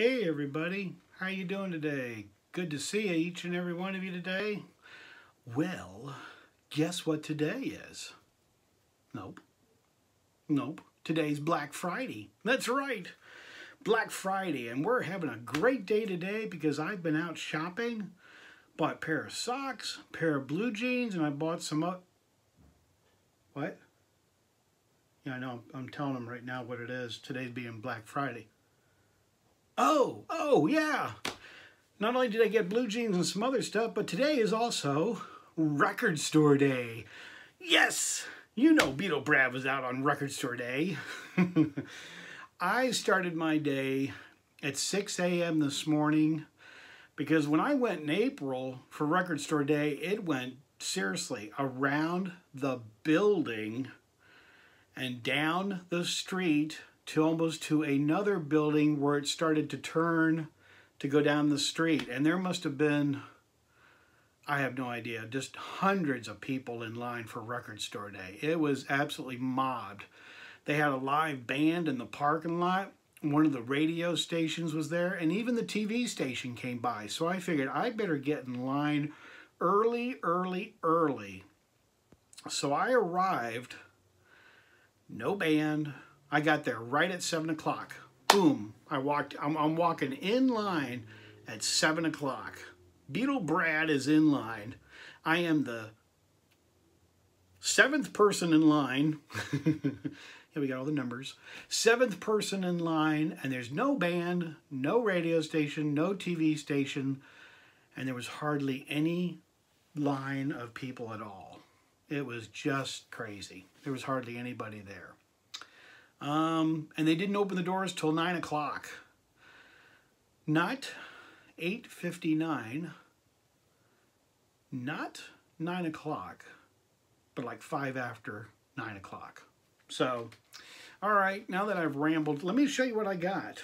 Hey everybody, how you doing today? Good to see each and every one of you today. Well, guess what today is? Nope. Nope. Today's Black Friday. That's right. Black Friday, and we're having a great day today because I've been out shopping, bought pair of socks, pair of blue jeans, and I bought some up. What? Yeah, I know. I'm telling them right now what it is. Today's being Black Friday. Oh, oh, yeah. Not only did I get blue jeans and some other stuff, but today is also record store day. Yes, you know Beatle Brad was out on record store day. I started my day at 6 a.m. this morning because when I went in April for record store day, it went seriously around the building and down the street to almost to another building where it started to turn to go down the street. And there must have been, I have no idea, just hundreds of people in line for record store day. It was absolutely mobbed. They had a live band in the parking lot. One of the radio stations was there, and even the TV station came by. So I figured I better get in line early, early, early. So I arrived, no band, I got there right at 7 o'clock. Boom. I walked, I'm, I'm walking in line at 7 o'clock. Beatle Brad is in line. I am the seventh person in line. Here we got all the numbers. Seventh person in line, and there's no band, no radio station, no TV station, and there was hardly any line of people at all. It was just crazy. There was hardly anybody there. Um, and they didn't open the doors till 9 o'clock. Not 8.59, not 9 o'clock, but like 5 after 9 o'clock. So, all right, now that I've rambled, let me show you what I got.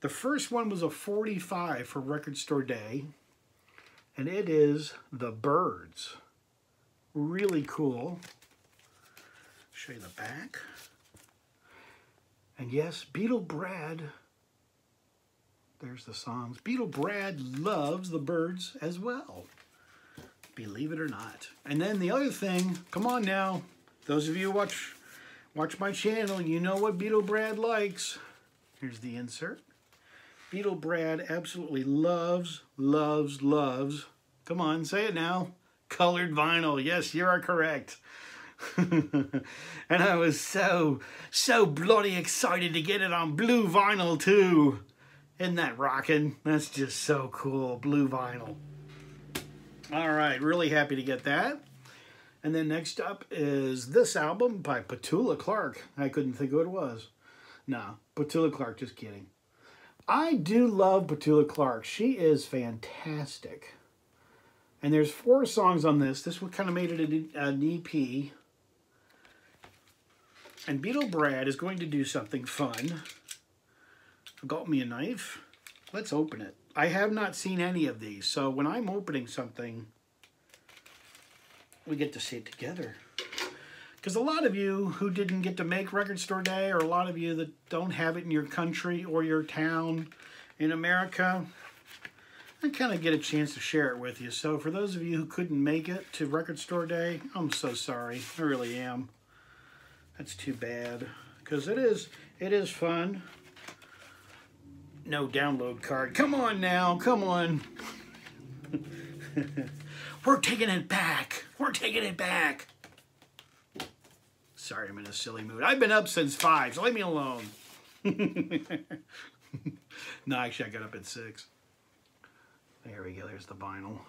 The first one was a 45 for Record Store Day, and it is The Byrds. Really cool. Show you the back. And yes, Beatle Brad, there's the songs. Beatle Brad loves the Byrds as well. Believe it or not. And then the other thing, come on now, those of you watch watch my channel, you know what Beatle Brad likes. Here's the insert. Beatle Brad absolutely loves, loves, loves, come on, say it now, colored vinyl. Yes, you are correct. and I was so, so bloody excited to get it on blue vinyl too. Isn't that rocking? That's just so cool, blue vinyl. All right, really happy to get that. And then next up is this album by Petula Clark. I couldn't think who it was. No, Petula Clark, just kidding. I do love Petula Clark. She is fantastic. And there's four songs on this. This one kind of made it an EP. And Beatle Brad is going to do something fun. Got me a knife. Let's open it. I have not seen any of these, so when I'm opening something, we get to see it together. Because a lot of you who didn't get to make Record Store Day, or a lot of you that don't have it in your country or your town in America, I kind of get a chance to share it with you. So for those of you who couldn't make it to Record Store Day, I'm so sorry. I really am. That's too bad. Because it is, it is fun. No download card. Come on now, come on. We're taking it back. We're taking it back. Sorry, I'm in a silly mood. I've been up since 5, so leave me alone. no, actually, I got up at 6. There we go. There's the vinyl.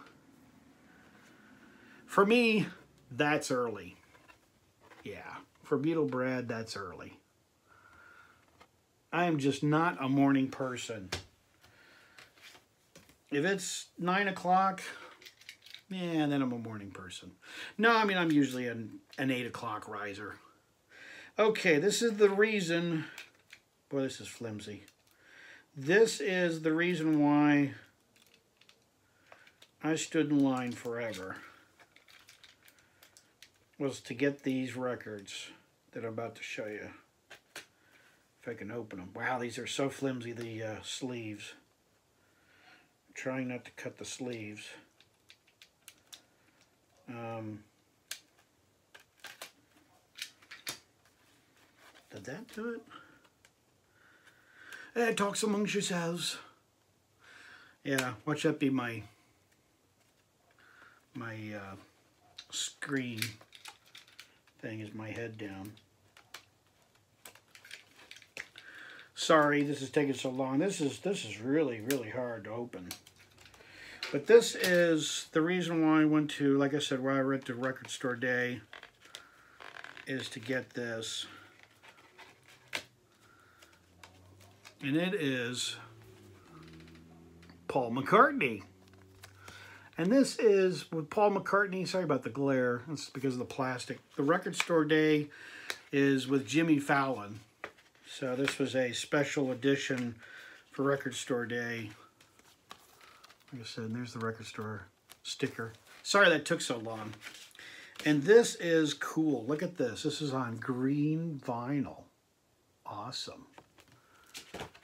For me, that's early. Yeah for Beatle Brad, that's early. I am just not a morning person. If it's 9 o'clock, yeah, then I'm a morning person. No, I mean, I'm usually an, an 8 o'clock riser. Okay, this is the reason... Boy, this is flimsy. This is the reason why I stood in line forever. Was to get these records that I'm about to show you. if I can open them. Wow, these are so flimsy, the uh, sleeves. I'm trying not to cut the sleeves. Um, did that do it? Eh, talks amongst yourselves. Yeah, watch that be my my uh, screen thing is my head down. Sorry, this is taking so long. This is this is really really hard to open. But this is the reason why I went to, like I said, why I went to Record Store Day is to get this. And it is Paul McCartney. And this is with Paul McCartney. Sorry about the glare. It's because of the plastic. The Record Store Day is with Jimmy Fallon. So this was a special edition for Record Store Day. Like I said, there's the record store sticker. Sorry that took so long. And this is cool. Look at this. This is on green vinyl. Awesome.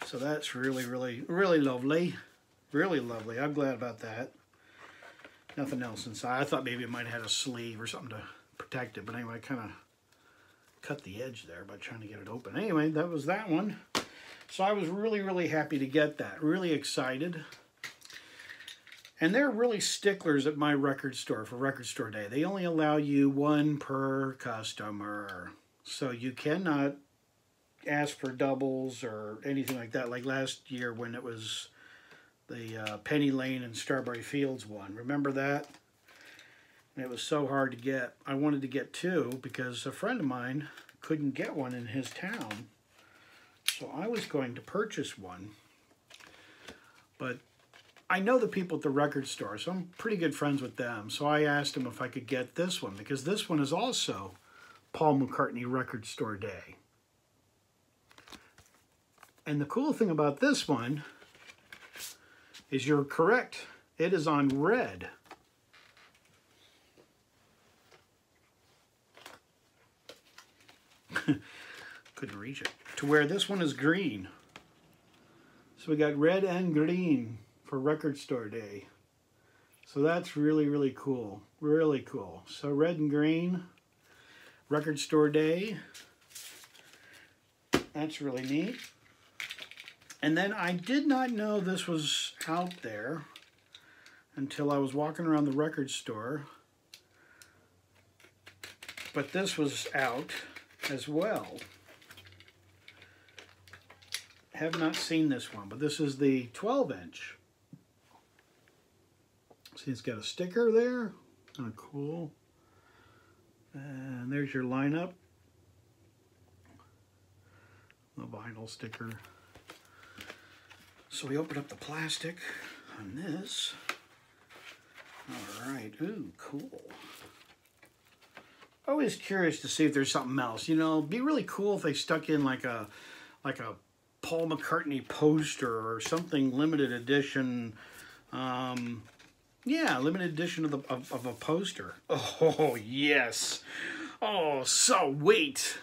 So that's really, really, really lovely. Really lovely. I'm glad about that. Nothing else inside. I thought maybe it might have had a sleeve or something to protect it. But anyway, I kind of cut the edge there by trying to get it open. Anyway, that was that one. So I was really, really happy to get that. Really excited. And they're really sticklers at my record store for record store day. They only allow you one per customer. So you cannot ask for doubles or anything like that. Like last year when it was the uh, Penny Lane and Strawberry Fields one. Remember that? And it was so hard to get. I wanted to get two because a friend of mine couldn't get one in his town. So I was going to purchase one. But I know the people at the record store, so I'm pretty good friends with them. So I asked him if I could get this one because this one is also Paul McCartney Record Store Day. And the cool thing about this one is you're correct. It is on red. Couldn't reach it. To where this one is green. So we got red and green for Record Store Day. So that's really, really cool. Really cool. So red and green, Record Store Day. That's really neat. And then I did not know this was out there until I was walking around the record store. But this was out as well. Have not seen this one, but this is the 12 inch. See, it's got a sticker there. Kind of cool. And there's your lineup. The vinyl sticker. So we open up the plastic on this. All right, ooh, cool. Always curious to see if there's something else. You know, be really cool if they stuck in like a, like a Paul McCartney poster or something limited edition. Um, yeah, limited edition of, the, of, of a poster. Oh, yes. Oh, so wait.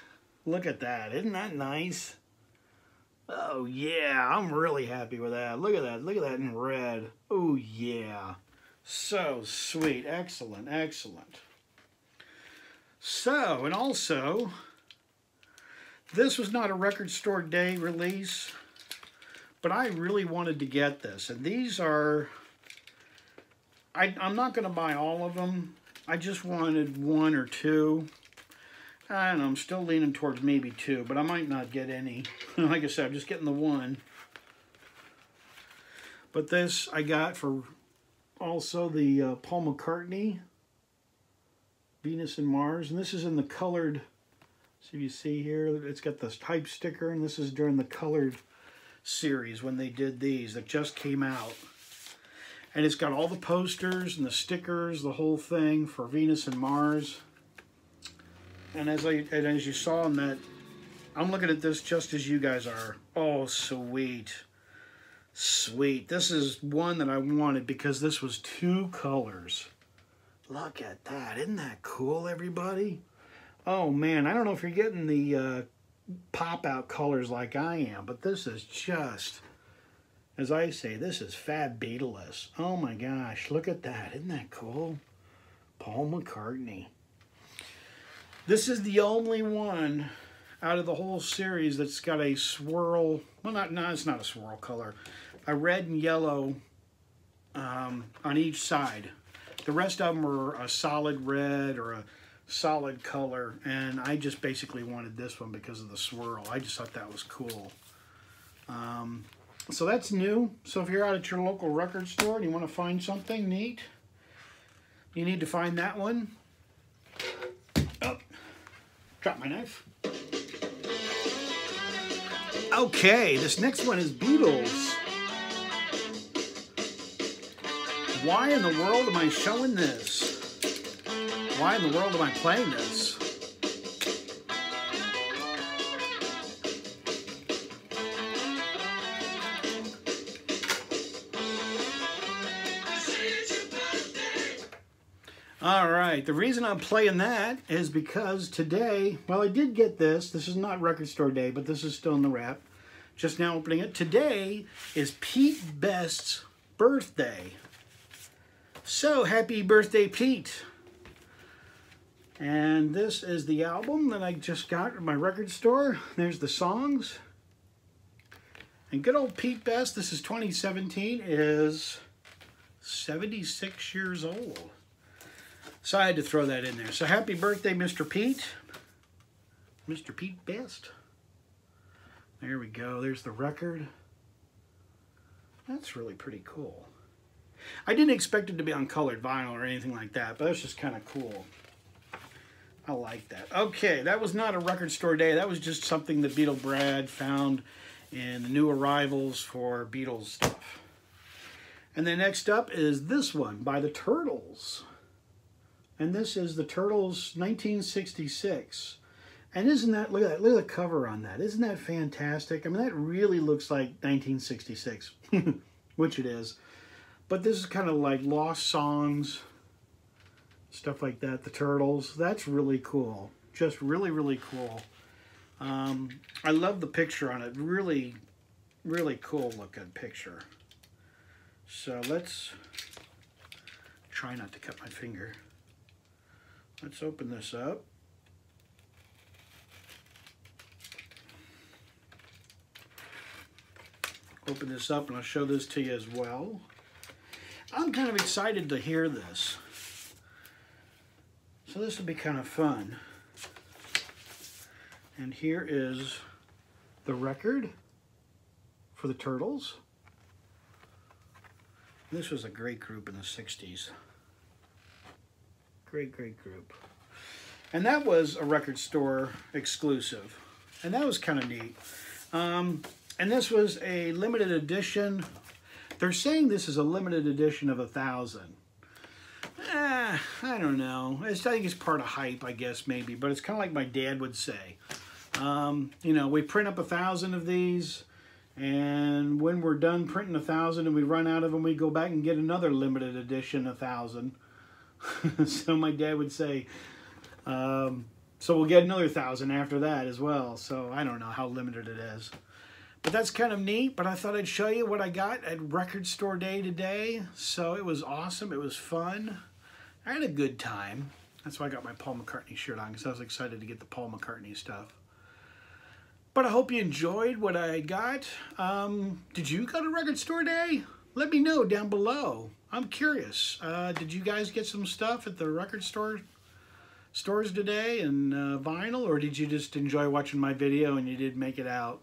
Look at that. Isn't that nice? Oh, yeah. I'm really happy with that. Look at that. Look at that in red. Oh, yeah. So sweet. Excellent. Excellent. So, and also, this was not a record store day release, but I really wanted to get this. And these are, I, I'm not going to buy all of them. I just wanted one or two. I don't know, I'm still leaning towards maybe two, but I might not get any. like I said, I'm just getting the one. But this I got for also the uh, Paul McCartney Venus and Mars. And this is in the colored, see if you see here, it's got the type sticker, and this is during the colored series when they did these that just came out. And it's got all the posters and the stickers, the whole thing for Venus and Mars. And as I and as you saw in that, I'm looking at this just as you guys are. Oh, sweet. Sweet. This is one that I wanted because this was two colors. Look at that. Isn't that cool, everybody? Oh, man. I don't know if you're getting the uh, pop out colors like I am, but this is just, as I say, this is fab Beatleless. Oh my gosh, look at that. Isn't that cool? Paul McCartney. This is the only one out of the whole series that's got a swirl, well not, no, it's not a swirl color, a red and yellow um, on each side. The rest of them are a solid red or a solid color, and I just basically wanted this one because of the swirl. I just thought that was cool. Um, so that's new. So if you're out at your local record store and you want to find something neat, you need to find that one. Drop my knife. Okay, this next one is Beatles. Why in the world am I showing this? Why in the world am I playing this? All right, the reason I'm playing that is because today, well, I did get this. This is not record store day, but this is still in the wrap. Just now opening it. Today is Pete Best's birthday. So, happy birthday, Pete. And this is the album that I just got at my record store. There's the songs. And good old Pete Best, this is 2017, is 76 years old. So I had to throw that in there. So happy birthday, Mr. Pete. Mr. Pete Best. There we go. There's the record. That's really pretty cool. I didn't expect it to be on colored vinyl or anything like that, but it's just kind of cool. I like that. Okay, that was not a record store day. That was just something that Beatle Brad found in the new arrivals for Beatles stuff. And then next up is this one by the Turtles. And this is the Turtles 1966. And isn't that, look at that, look at the cover on that. Isn't that fantastic? I mean, that really looks like 1966, which it is. But this is kind of like lost songs, stuff like that. The Turtles, that's really cool. Just really, really cool. Um, I love the picture on it. Really, really cool looking picture. So let's try not to cut my finger. Let's open this up. Open this up and I'll show this to you as well. I'm kind of excited to hear this. So this will be kind of fun. And here is the record for the Turtles. This was a great group in the 60s. Great, great group. And that was a record store exclusive. And that was kind of neat. Um, and this was a limited edition. They're saying this is a limited edition of a thousand. Eh, I don't know. It's, I think it's part of hype, I guess, maybe. But it's kind of like my dad would say. Um, you know, we print up a thousand of these. And when we're done printing a thousand and we run out of them, we go back and get another limited edition, a thousand. so my dad would say, um, so we'll get another thousand after that as well. So I don't know how limited it is. But that's kind of neat, but I thought I'd show you what I got at Record Store Day today. So it was awesome. It was fun. I had a good time. That's why I got my Paul McCartney shirt on, because I was excited to get the Paul McCartney stuff. But I hope you enjoyed what I got. Um, did you go to Record Store Day? Let me know down below. I'm curious. Uh, did you guys get some stuff at the record store stores today and uh, vinyl, or did you just enjoy watching my video and you did make it out?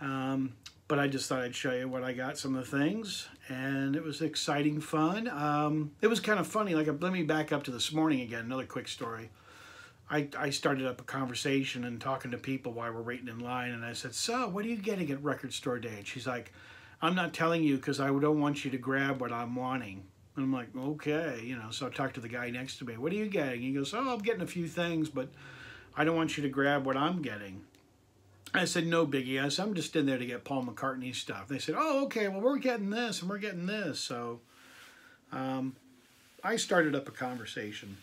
Um, but I just thought I'd show you what I got, some of the things, and it was exciting fun. Um, it was kind of funny. Like, let me back up to this morning again. Another quick story. I, I started up a conversation and talking to people while we're waiting in line, and I said, "So, what are you getting at Record Store Day?" And she's like I'm not telling you because I don't want you to grab what I'm wanting. And I'm like, okay, you know, so I talked to the guy next to me. What are you getting? He goes, oh, I'm getting a few things, but I don't want you to grab what I'm getting. I said, no biggie. I said, I'm just in there to get Paul McCartney stuff. They said, oh, okay, well, we're getting this and we're getting this. So um, I started up a conversation.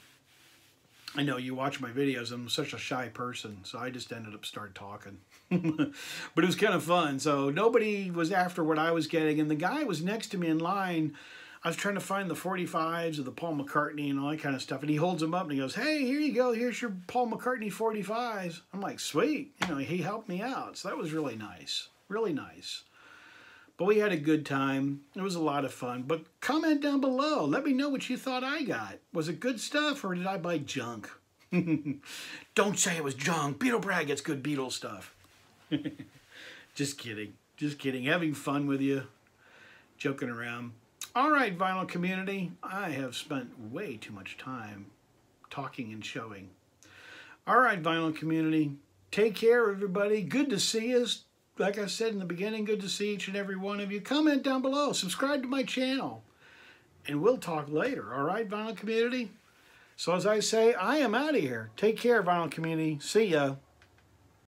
I know you watch my videos. I'm such a shy person, so I just ended up start talking. but it was kind of fun. So nobody was after what I was getting, and the guy was next to me in line. I was trying to find the 45s of the Paul McCartney and all that kind of stuff, and he holds them up and he goes, "Hey, here you go. Here's your Paul McCartney 45s." I'm like, "Sweet," you know. He helped me out, so that was really nice, really nice. But we had a good time. It was a lot of fun. But comment down below. Let me know what you thought I got. Was it good stuff or did I buy junk? Don't say it was junk. Beatle Brad gets good Beatle stuff. Just kidding. Just kidding. Having fun with you. Joking around. All right, vinyl community. I have spent way too much time talking and showing. All right, vinyl community. Take care, everybody. Good to see us. Like I said in the beginning, good to see each and every one of you. Comment down below. Subscribe to my channel. And we'll talk later. All right, vinyl community? So as I say, I am out of here. Take care, vinyl community. See ya.